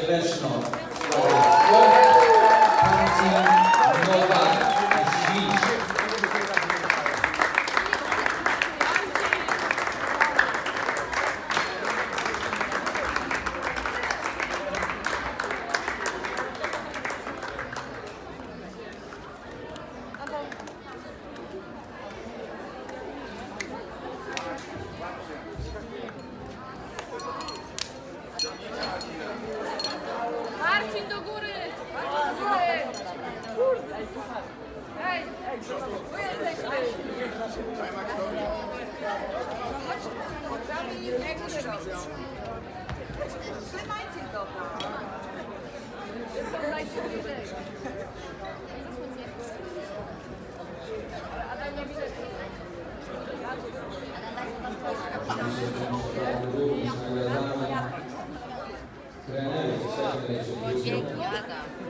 Celeste Nova. Marcin do góry! Do góry! Hej! Tu jesteśmy! Jak musisz mieć Trzymajcie go tam. Dajcie bliżej. Adam nie widać. qui n qu